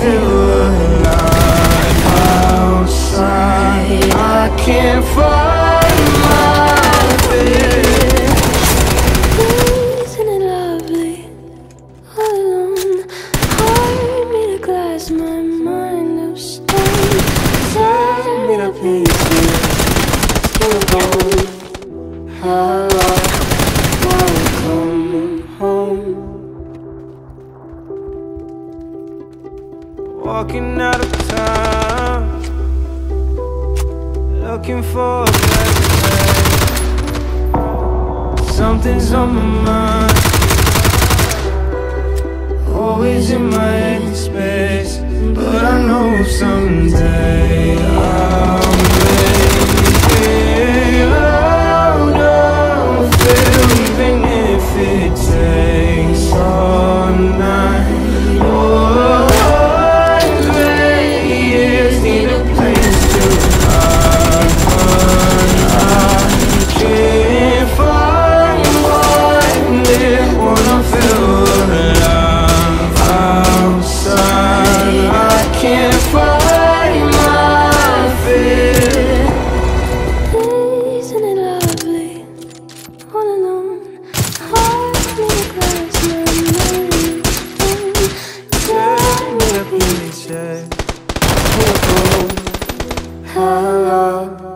Wanna Walking out of town, looking for a better. Something's on my mind, always in my head space. But I know someday I'll make it there, even if it takes all night. color